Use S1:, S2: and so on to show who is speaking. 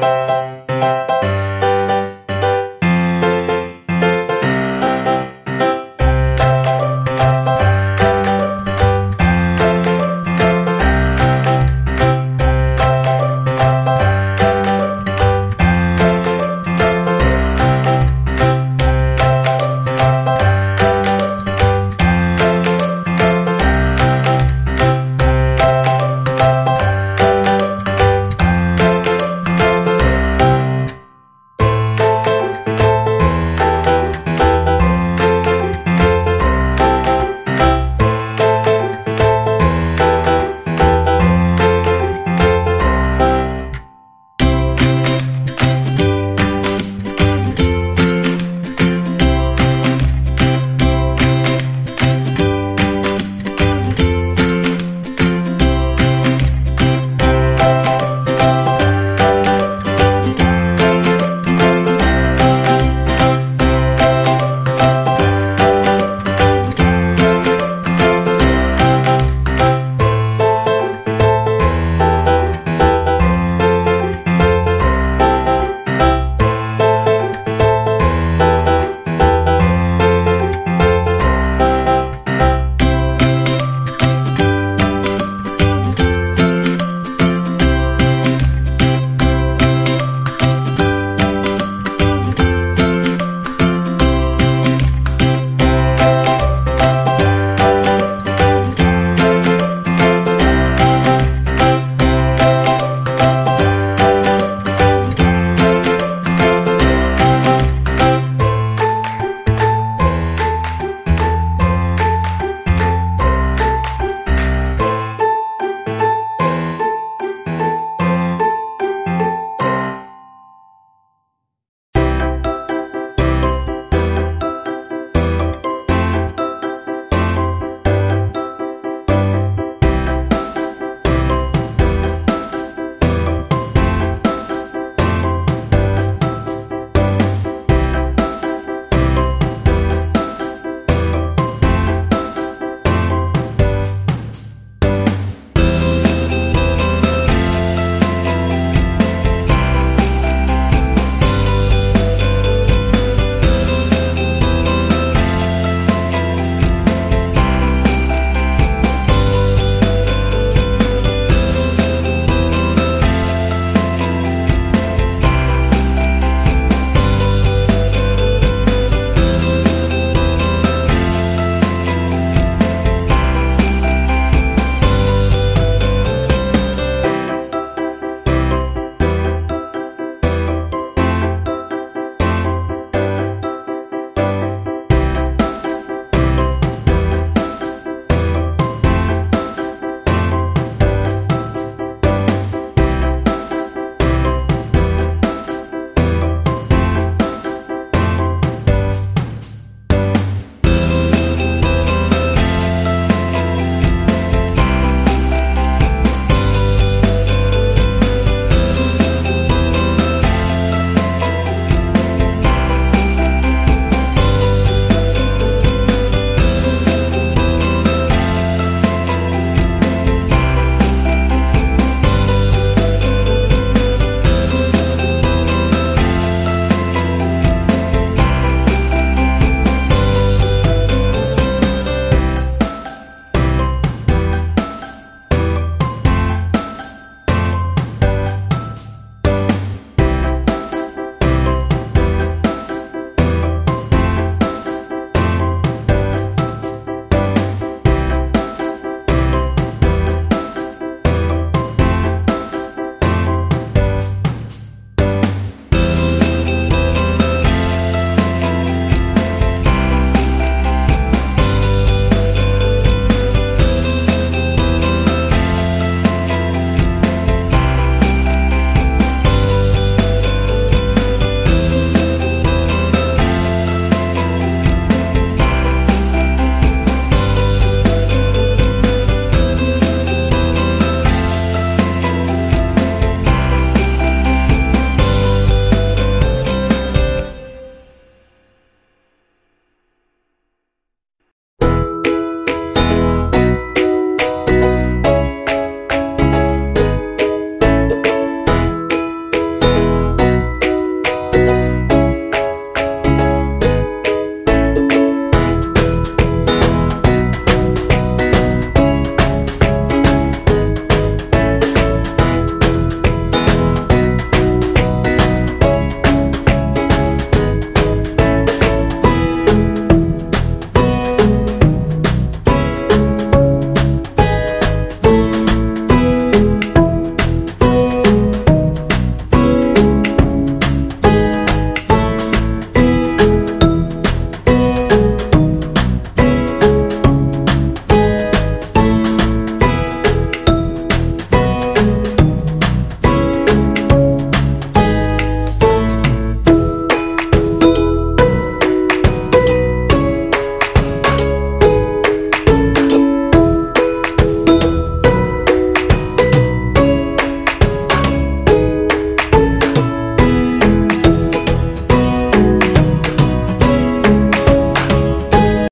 S1: Bye.